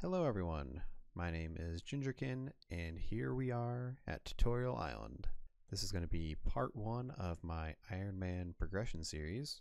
Hello everyone, my name is Gingerkiin and here we are at Tutorial Island. This is going to be part one of my Iron Man progression series.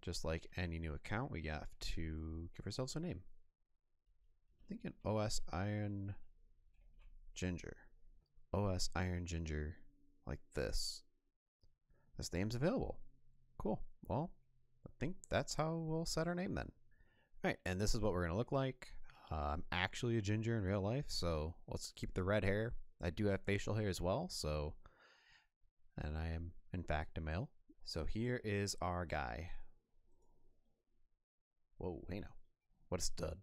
Just like any new account, we have to give ourselves a name. I think an OS Iron Ginger. OS Iron Ginger like this. This name's available. Cool. Well, I think that's how we'll set our name then. Alright, and this is what we're going to look like. Uh, I'm actually a ginger in real life, so let's keep the red hair. I do have facial hair as well, so. And I am, in fact, a male. So here is our guy. Whoa, hey now. What a stud.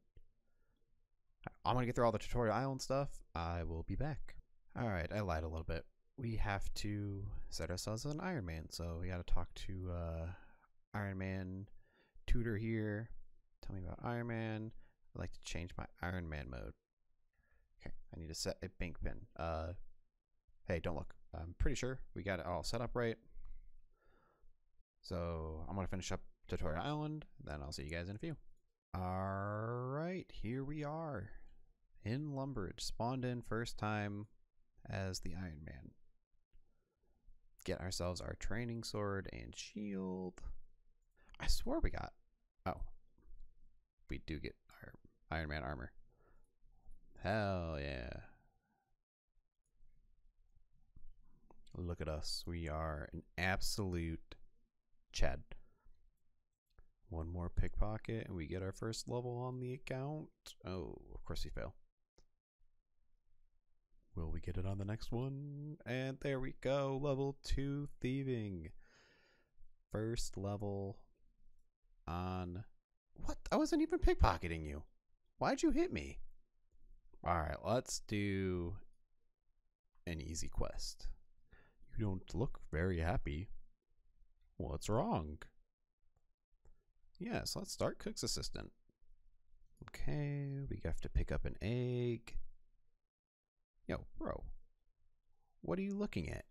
I'm going to get through all the tutorial island stuff. I will be back. Alright, I lied a little bit. We have to set ourselves as an Iron Man, so we got to talk to uh, Iron Man tutor here. Tell me about Iron Man. I'd like to change my Iron Man mode. Okay, I need to set a bank pin. Uh, hey, don't look. I'm pretty sure we got it all set up right. So I'm gonna finish up Tutorial Island, then I'll see you guys in a few. Alright, here we are. In Lumbridge, spawned in first time as the Iron Man. Get ourselves our training sword and shield. I swear we got. Oh. We do get Iron Man armor. Hell yeah. Look at us. We are an absolute Chad. One more pickpocket and we get our first level on the account. Oh, of course we fail. Will we get it on the next one? And there we go. Level 2 thieving. First level on. What? I wasn't even pickpocketing you. Why'd you hit me? Alright, let's do an easy quest. You don't look very happy. What's wrong? Yes, let's start Cook's Assistant. Okay, we have to pick up an egg. Yo, bro. What are you looking at?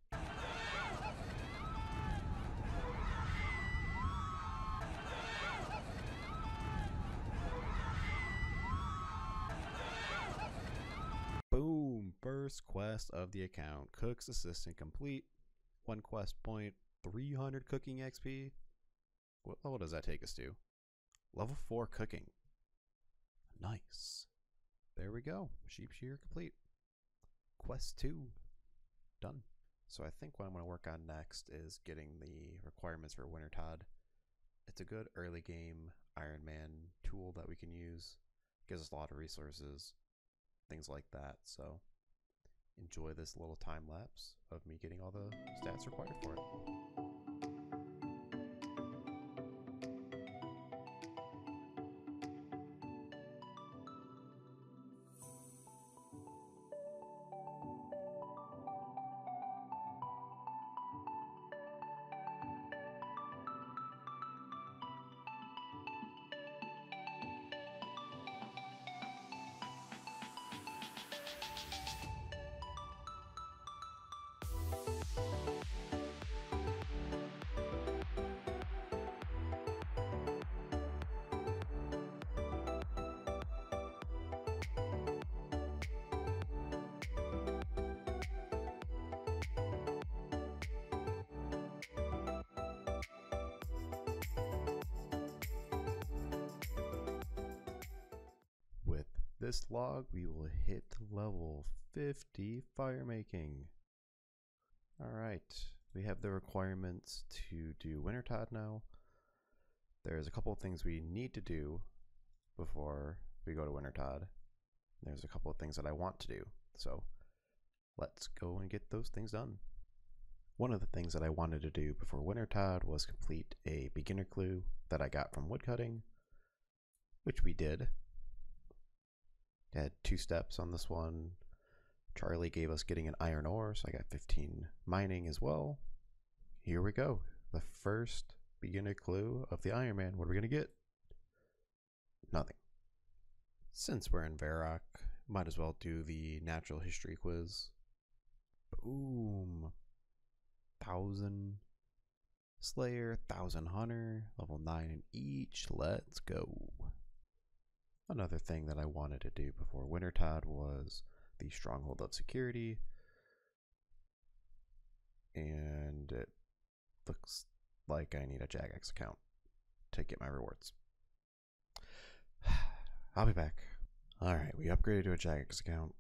First quest of the account. Cook's Assistant complete. One quest point, 300 cooking XP. What level does that take us to? Level 4 cooking. Nice. There we go. Sheep shear complete. Quest 2. Done. So I think what I'm going to work on next is getting the requirements for Wintertodt. It's a good early game Iron Man tool that we can use. Gives us a lot of resources, things like that. So enjoy this little time lapse of me getting all the stats required for it. This log, we will hit level 50 fire making. Alright, we have the requirements to do Wintertodt now. There's a couple of things we need to do before we go to Wintertodt. There's a couple of things that I want to do. So let's go and get those things done. One of the things that I wanted to do before Wintertodt was complete a beginner clue that I got from woodcutting, which we did had two steps on this one. Charlie gave us getting an iron ore, so I got 15 mining as well. Here we go. The first beginner clue of the Iron Man. What are we going to get? Nothing. Since we're in Varrock, might as well do the natural history quiz. Boom. Thousand Slayer, Thousand Hunter, level 9 in each. Let's go. Another thing that I wanted to do before Wintertodt was the Stronghold of Security. And it looks like I need a Jagex account to get my rewards. I'll be back. Alright, we upgraded to a Jagex account.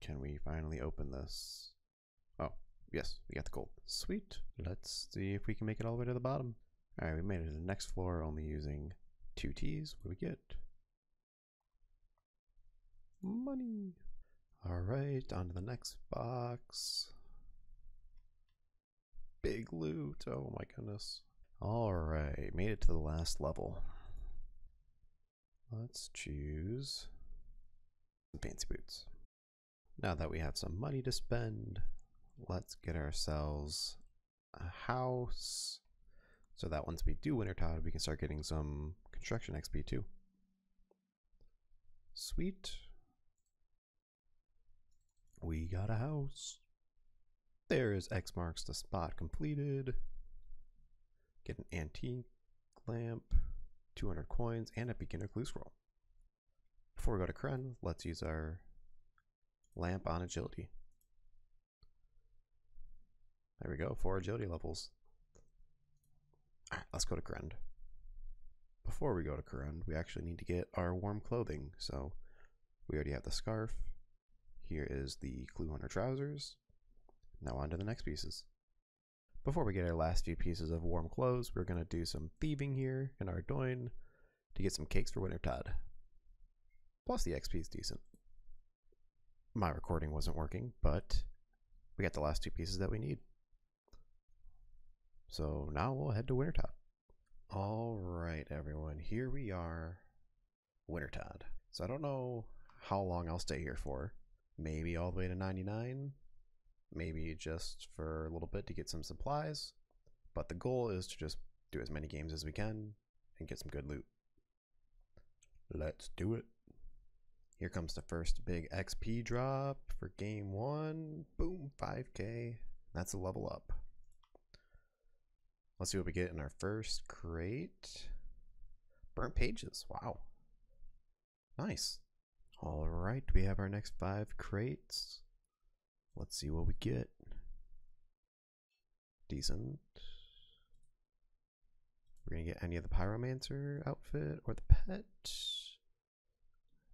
Can we finally open this? Oh, yes, we got the gold. Sweet. Let's see if we can make it all the way to the bottom. Alright, we made it to the next floor only using two T's. What do we get? Money. Alright, on to the next box. Big loot. Oh my goodness. Alright, made it to the last level. Let's choose some fancy boots. Now that we have some money to spend, let's get ourselves a house so that once we do winter Wintertodt, we can start getting some construction XP too. Sweet. We got a house. There's X marks the spot completed. Get an antique lamp, 200 coins, and a beginner clue scroll. Before we go to Kourend, let's use our lamp on agility. There we go, four agility levels. Alright, let's go to Kourend. Before we go to Kourend, we actually need to get our warm clothing. So we already have the scarf. Here is the Clue Hunter trousers. Now on to the next pieces. Before we get our last few pieces of warm clothes, we're going to do some thieving here in Ardougne to get some cakes for Wintertodt. Plus the XP is decent. My recording wasn't working, but we got the last two pieces that we need. So now we'll head to Wintertodt. All right, everyone, here we are, Wintertodt. So I don't know how long I'll stay here for. Maybe all the way to 99, maybe just for a little bit to get some supplies. But the goal is to just do as many games as we can and get some good loot. Let's do it. Here comes the first big XP drop for game one. Boom, 5k. That's a level up. Let's see what we get in our first crate. Burnt pages. Wow. Nice. All right, we have our next five crates. Let's see what we get. Decent. We're to get any of the Pyromancer outfit or the pet.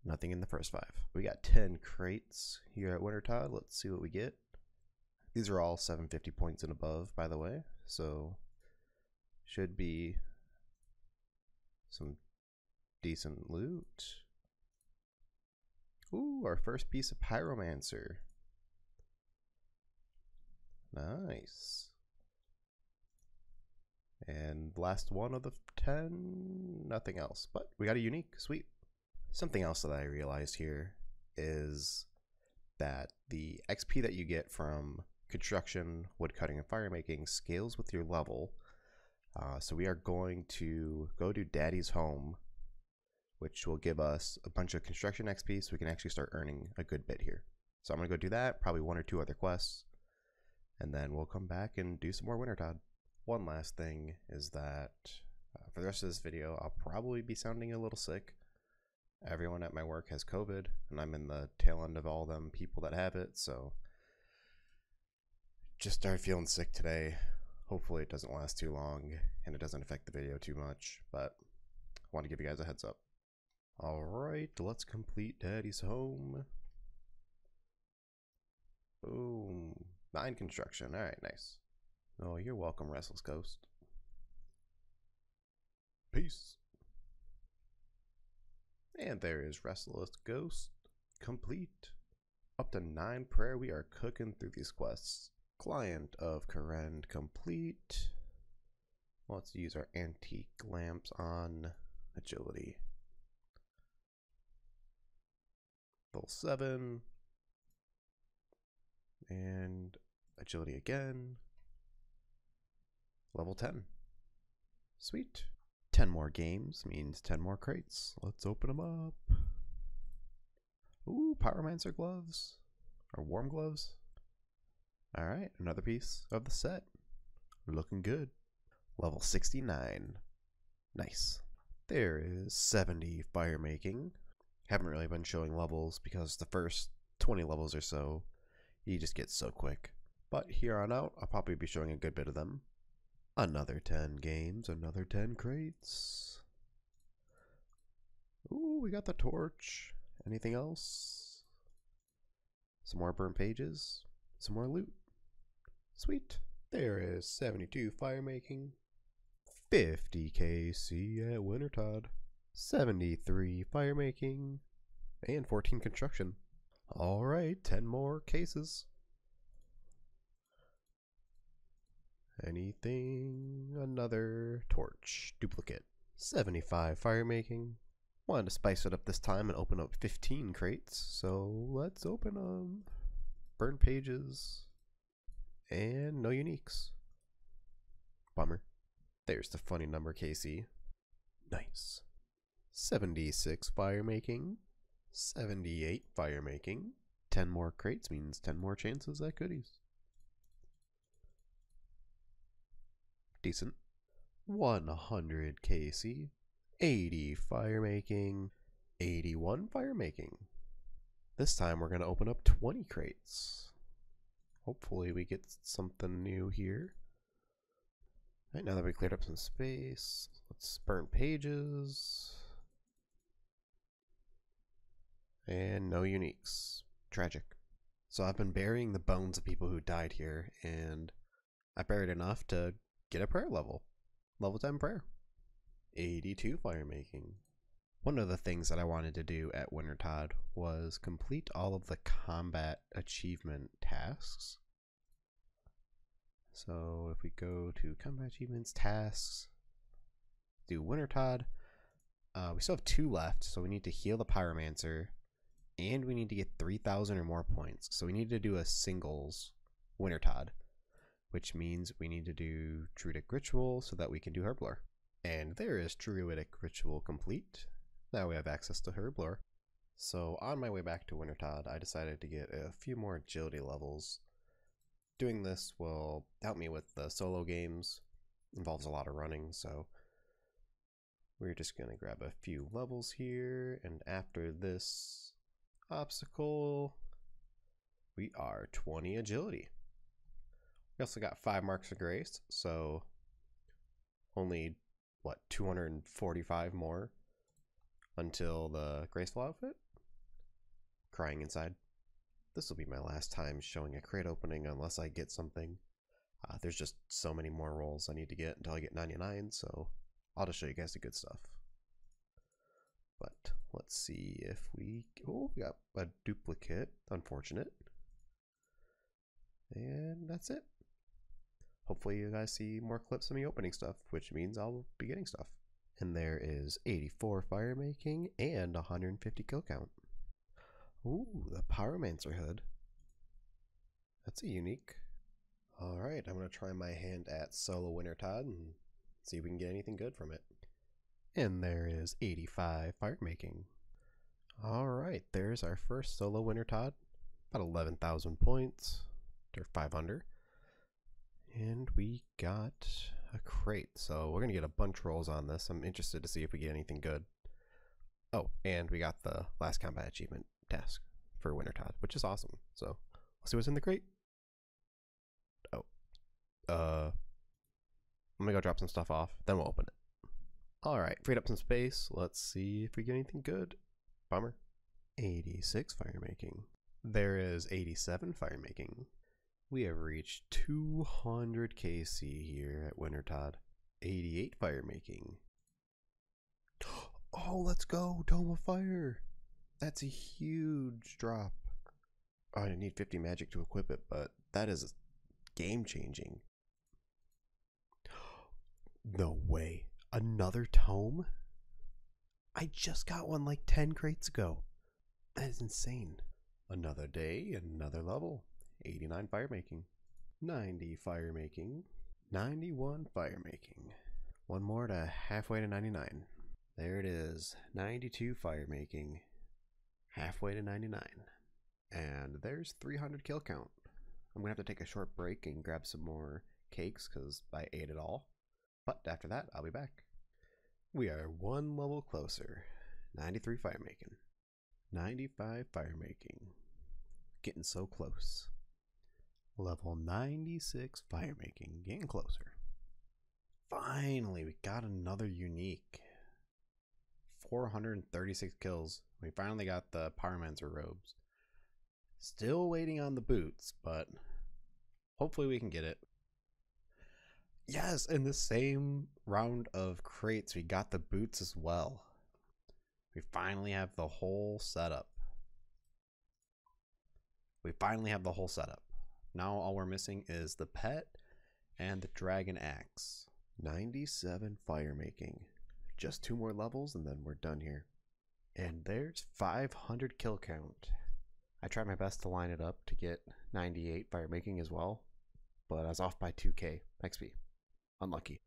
Nothing in the first five. We got 10 crates here at Winter Wintertodt. Let's see what we get. These are all 750 points and above, by the way. So, should be some decent loot. Ooh, our first piece of Pyromancer. Nice. And last one of the 10, nothing else. But we got a unique, sweet. Something else that I realized here is that the XP that you get from construction, woodcutting, and firemaking scales with your level. Uh, so we are going to go to Daddy's Home, which will give us a bunch of construction XP so we can actually start earning a good bit here. So I'm going to go do that, probably one or two other quests and then we'll come back and do some more Wintertodt. One last thing is that uh, for the rest of this video, I'll probably be sounding a little sick. Everyone at my work has COVID, and I'm in the tail end of all them people that have it, so just started feeling sick today. Hopefully it doesn't last too long and it doesn't affect the video too much, but I want to give you guys a heads up. Alright, let's complete Daddy's home. Boom. Nine construction. All right, nice. Oh, you're welcome, Restless Ghost. Peace. And there is Restless Ghost complete. Up to nine prayer. We are cooking through these quests. Client of Kourend complete. Let's use our antique lamps on agility. Level 7. And agility again. Level 10. Sweet. 10 more games means 10 more crates. Let's open them up. Ooh, Pyromancer gloves. Or warm gloves. Alright, another piece of the set. Looking good. Level 69. Nice. There is 70 fire making. Haven't really been showing levels because the first 20 levels or so, you just get so quick. But here on out, I'll probably be showing a good bit of them. Another 10 games, another 10 crates. Ooh, we got the torch. Anything else? Some more burnt pages. Some more loot. Sweet. There is 72 fire making. 50 KC at Wintertodt. 73 fire making. And 14 construction. Alright, 10 more cases. Anything? Another torch. Duplicate. 75 fire making. Wanted to spice it up this time and open up 15 crates, so let's open them. Burn pages. And no uniques. Bummer. There's the funny number, KC. Nice. 76 fire making. 78 fire making. 10 more crates means 10 more chances at goodies. Decent. 100 KC. 80 fire making. 81 fire making. This time we're going to open up 20 crates. Hopefully we get something new here. Right now that we cleared up some space, let's burn pages. And no uniques. Tragic. So I've been burying the bones of people who died here, and I buried enough to get a prayer level. Level 10 prayer. 82 fire making. One of the things that I wanted to do at Wintertodt was complete all of the combat achievement tasks. So if we go to combat achievements, tasks, do Wintertodt, uh, we still have two left, so we need to heal the Pyromancer, and we need to get 3,000 or more points. So we need to do a singles Wintertodt, which means we need to do Druidic Ritual so that we can do Herblore. And there is Druidic Ritual complete. Now we have access to Herblore. So on my way back to Wintertodt, I decided to get a few more agility levels. Doing this will help me with the solo games. Involves a lot of running, so we're just going to grab a few levels here, and after this obstacle, we are 20 agility. We also got 5 marks of grace, so only, what, 245 more until the graceful outfit? Crying inside. This will be my last time showing a crate opening unless I get something. Uh, there's just so many more rolls I need to get until I get 99, so I'll just show you guys the good stuff. Let's see if we... Oh, we got a duplicate. Unfortunate. And that's it. Hopefully you guys see more clips of me opening stuff, which means I'll be getting stuff. And there is 84 fire making and 150 kill count. Ooh, the Pyromancer hood. That's a unique. Alright, I'm going to try my hand at Solo Wintertodt and see if we can get anything good from it. And there is 85 fire making. Alright, there's our first Solo Wintertodt. About 11,000 points, or 500. And we got a crate. So we're going to get a bunch rolls on this. I'm interested to see if we get anything good. Oh, and we got the last combat achievement task for Wintertodt, which is awesome. So let's see what's in the crate. Oh. Uh. I'm going to go drop some stuff off, then we'll open it. Alright, freed up some space. Let's see if we get anything good. Bummer. 86 fire making. There is 87 fire making. We have reached 200 KC here at Wintertodt. 88 fire making. Oh, let's go! Tome of Fire! That's a huge drop. Oh, I need 50 magic to equip it, but that is game changing. No way. Another tome? I just got one like 10 crates ago. That is insane. Another day, another level. 89 fire making, 90 fire making, 91 fire making. One more to halfway to 99. There it is, 92 fire making, halfway to 99. And there's 300 kill count. I'm gonna have to take a short break and grab some more cakes because I ate it all. But after that, I'll be back. We are one level closer. 93 fire making. 95 fire making. Getting so close. Level 96 fire making. Getting closer. Finally, we got another unique. 436 kills. We finally got the Pyromancer robes. Still waiting on the boots, but hopefully we can get it. Yes, in the same round of crates, we got the boots as well. We finally have the whole setup. We finally have the whole setup. Now all we're missing is the pet and the dragon axe. 97 fire making. Just two more levels and then we're done here. And there's 500 kill count. I tried my best to line it up to get 98 fire making as well, but I was off by 2k XP. Unlucky.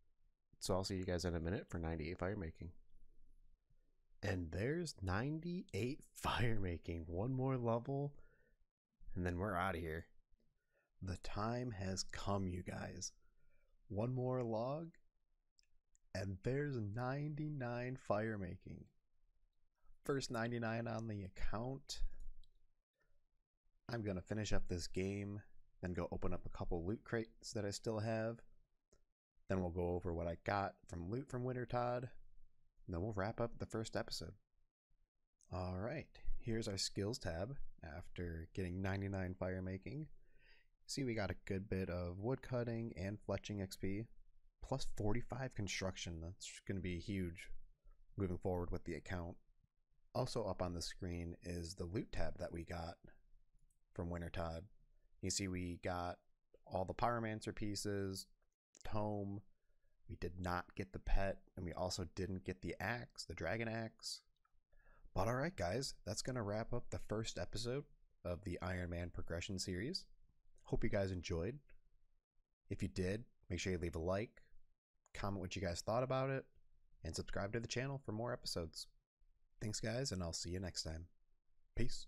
So I'll see you guys in a minute for 98 fire making. And there's 98 fire making. One more level, and then we're out of here. The time has come, you guys. One more log, and there's 99 fire making. First 99 on the account. I'm going to finish up this game, then go open up a couple loot crates that I still have. Then we'll go over what I got from loot from Wintertodt. And then we'll wrap up the first episode. All right, here's our skills tab after getting 99 fire making. See, we got a good bit of wood cutting and fletching XP, plus 45 construction. That's going to be huge moving forward with the account. Also, up on the screen is the loot tab that we got from Wintertodt. You see, we got all the Pyromancer pieces, tome. We did not get the pet, and we also didn't get the axe, the dragon axe. But alright, guys, that's going to wrap up the first episode of the Iron Man progression series. Hope you guys enjoyed. If you did, make sure you leave a like, comment what you guys thought about it, and subscribe to the channel for more episodes. Thanks, guys, and I'll see you next time. Peace.